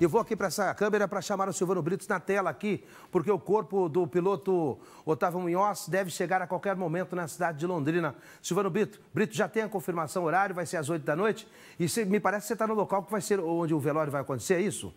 Eu vou aqui para essa câmera para chamar o Silvano Britos na tela aqui, porque o corpo do piloto Otávio Munhoz deve chegar a qualquer momento na cidade de Londrina. Silvano Brito, Brito já tem a confirmação horário, vai ser às 8 da noite. E me parece que você está no local que vai ser onde o velório vai acontecer, é isso?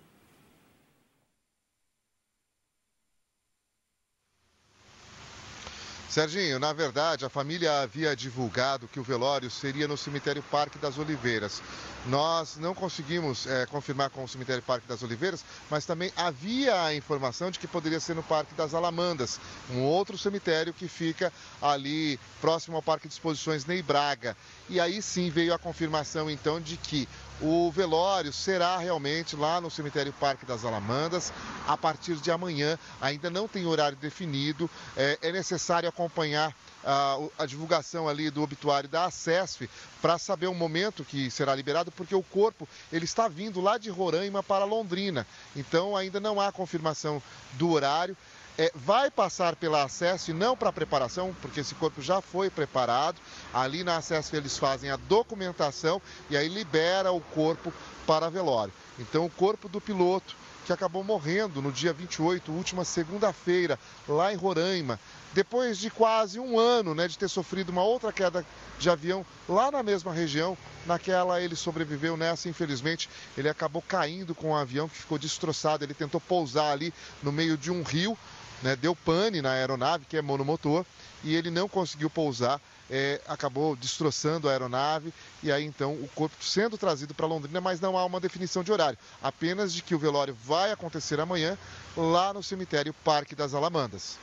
Serginho, na verdade, a família havia divulgado que o velório seria no cemitério Parque das Oliveiras. Nós não conseguimos é, confirmar com o cemitério Parque das Oliveiras, mas também havia a informação de que poderia ser no Parque das Alamandas, um outro cemitério que fica ali próximo ao Parque de Exposições Ney Braga. E aí sim veio a confirmação então de que o velório será realmente lá no cemitério Parque das Alamandas a partir de amanhã. Ainda não tem horário definido, é, é necessário acompanhar a, a, divulgação ali do obituário da ACESF para saber o momento que será liberado, porque o corpo ele está vindo lá de Roraima para Londrina. Então ainda não há confirmação do horário. É, vai passar pela ACESF, não para preparação, porque esse corpo já foi preparado. Ali na ACESF eles fazem a documentação e aí libera o corpo para velório. Então o corpo do piloto que acabou morrendo no dia 28, última segunda-feira, lá em Roraima, depois de quase um ano né, de ter sofrido uma outra queda de avião lá na mesma região. Naquela ele sobreviveu, nessa infelizmente ele acabou caindo com o um avião que ficou destroçado. Ele tentou pousar ali no meio de um rio, né, deu pane na aeronave, que é monomotor, e ele não conseguiu pousar é, acabou destroçando a aeronave e aí então o corpo sendo trazido para Londrina, mas não há uma definição de horário, apenas de que o velório vai acontecer amanhã lá no cemitério Parque das Alamandas.